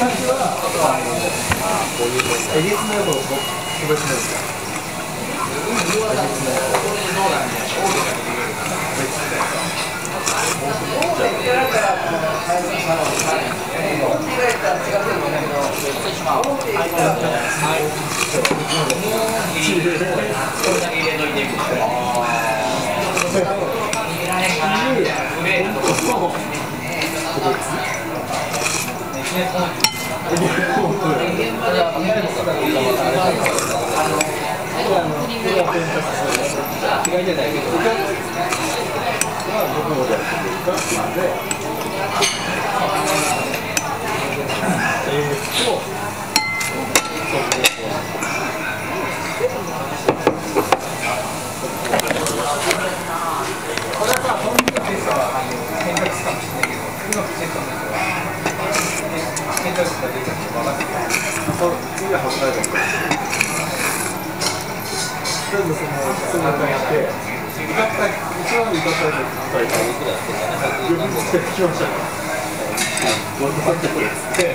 エリスの横を個別のやつないけど僕はどこまでやってるかっていうのでえー。っとこれはさ、本人のケースはあの選択肢かもしれないけど、うまくセットの人は選択肢が出てるの分かってる。そう、次は全部その質問にして、歌った一番歌ったやつ伝えた呼びつけてきましたから。ごめんなさいこれって、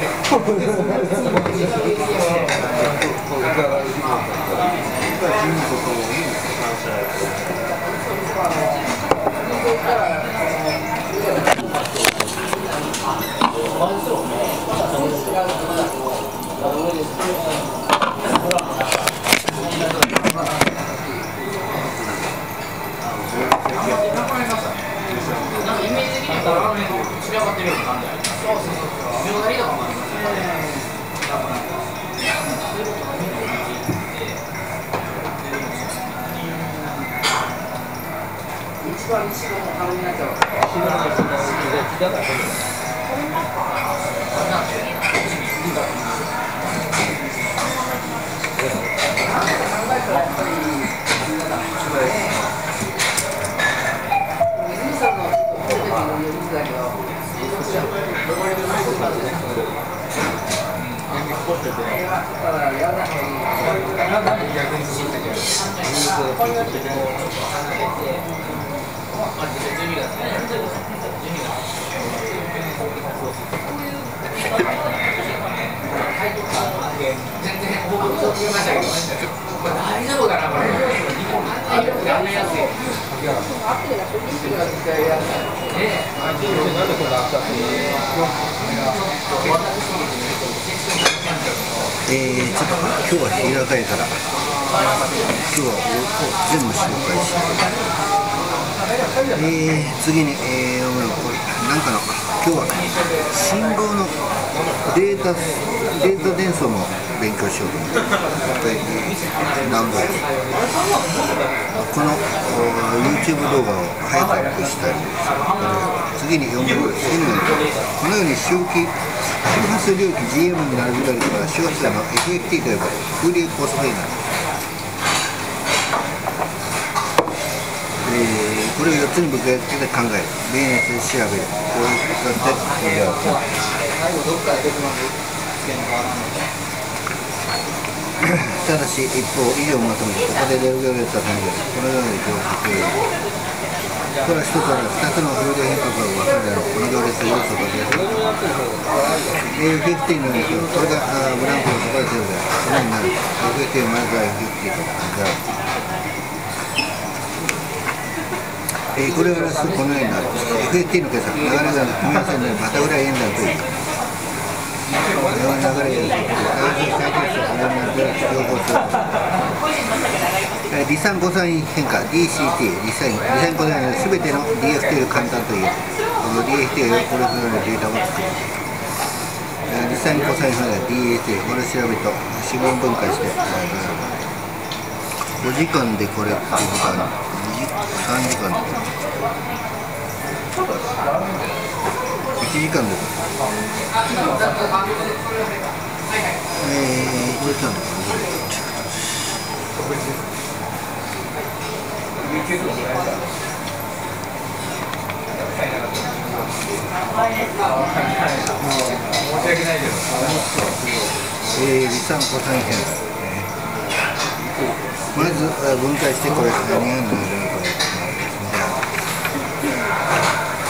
逆に作ってえー、ちょっと今日は日が高いから。今日は全部紹介しえー、次に、えー、これなんかの今日は信号のデータデータ伝送の勉強しようと思ってで何度この YouTube 動画を早くアップしたり次に読む次のこのように周期周波数領域 GM になるぐらいから周波数の FFT と呼ばれる風流高速になる。えーこれを4つに分けて考える例ネス調べるこういう使ってやるただし一方以上をまとめてここでレベルをやった感じです。このように表記これは一つある2つの風量変化が分かるであろうこの行列要素が出る A50 のようにこれがあブランコのところでゼロであるこのようになる A50 をまずは A50 となるえーこれを表すこのようになる FFT の計算流れが組み合わせになるバタフライエンダーというこれは流れが流れ最適数これになる両方するえー離散誤差変化 DCT 離散離散誤差の全ての DFT を簡単というこの DFT をこれぞれのデータを作るえー離散誤差変化 DFT これを調べと指紋分解して5時間でこれっていうことは3時間で。1時間でえー、1時間で申し訳ないけどえー、離散個体変まず分解してこれ何が何だ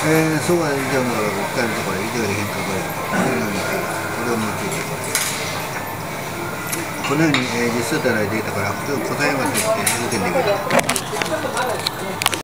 えー、そばにいても訴えるところ以上よ変化これこれを見ていてこれこのように、えー、実際働いでいたから普通答えまでって受けてくる